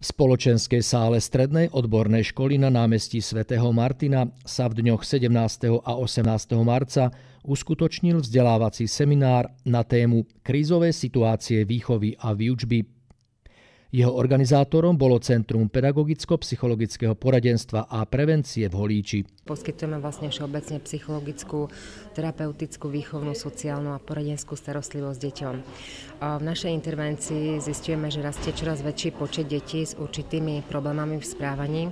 V spoločenskej sále Strednej odbornej školy na námestí svätého Martina sa v dňoch 17. a 18. marca uskutočnil vzdelávací seminár na tému krízové situácie výchovy a výučby jeho organizátorom bolo Centrum pedagogicko-psychologického poradenstva a prevencie v Holíči. Poskytujeme vlastne všeobecne psychologickú, terapeutickú, výchovnú, sociálnu a poradenskú starostlivosť deťom. V našej intervencii zistujeme, že rastie čoraz väčší počet detí s určitými problémami v správaní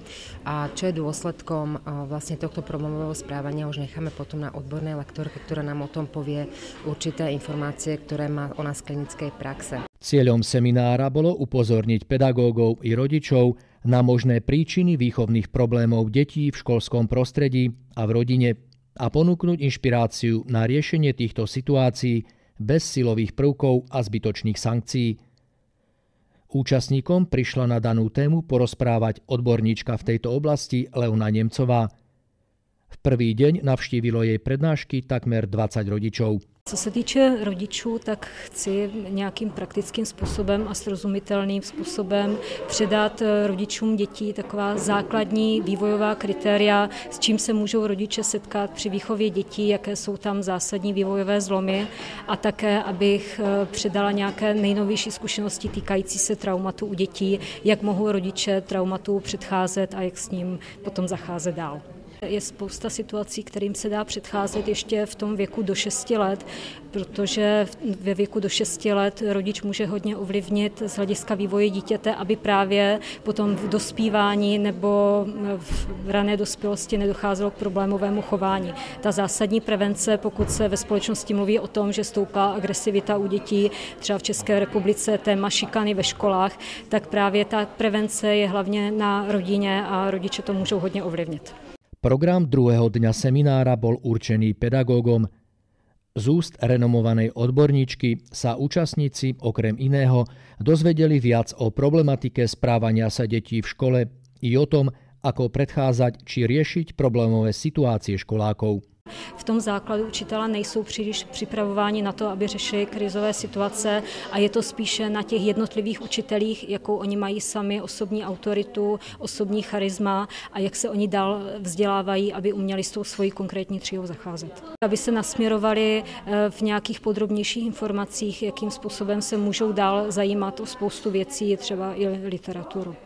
a čo je dôsledkom vlastne tohto problémového správania už necháme potom na odbornej lektorke, ktorá nám o tom povie určité informácie, ktoré má ona z klinickej praxe. Cieľom seminára bolo upozorniť pedagógov i rodičov na možné príčiny výchovných problémov detí v školskom prostredí a v rodine a ponúknuť inšpiráciu na riešenie týchto situácií bez silových prvkov a zbytočných sankcií. Účastníkom prišla na danú tému porozprávať odborníčka v tejto oblasti Leona Nemcová. V prvý deň navštívilo jej prednášky takmer 20 rodičov. Co se týče rodičů, tak chci nějakým praktickým způsobem a srozumitelným způsobem předat rodičům dětí taková základní vývojová kritéria, s čím se můžou rodiče setkat při výchově dětí, jaké jsou tam zásadní vývojové zlomy a také, abych eh, předala nějaké nejnovější zkušenosti týkající se traumatu u dětí, jak mohou rodiče traumatu předcházet a jak s ním potom zacházet dál. Je spousta situací, kterým se dá předcházet ještě v tom věku do 6 let, protože ve věku do 6 let rodič může hodně ovlivnit z hlediska vývoje dítěte, aby právě potom v dospívání nebo v rané dospělosti nedocházelo k problémovému chování. Ta zásadní prevence, pokud se ve společnosti mluví o tom, že stoupá agresivita u dětí, třeba v České republice téma šikany ve školách, tak právě ta prevence je hlavně na rodině a rodiče to můžou hodně ovlivnit. Program druhého dňa seminára bol určený pedagógom. Z úst renomovanej odborníčky sa účastníci okrem iného dozvedeli viac o problematike správania sa detí v škole i o tom, ako predchádzať či riešiť problémové situácie školákov. V tom základu učitele nejsou příliš připravováni na to, aby řešili krizové situace a je to spíše na těch jednotlivých učitelích, jakou oni mají sami osobní autoritu, osobní charisma a jak se oni dál vzdělávají, aby uměli s tou svojí konkrétní třídou zacházet. Aby se nasměrovali eh, v nějakých podrobnějších informacích, jakým způsobem se můžou dál zajímat o spoustu věcí, třeba i literaturu.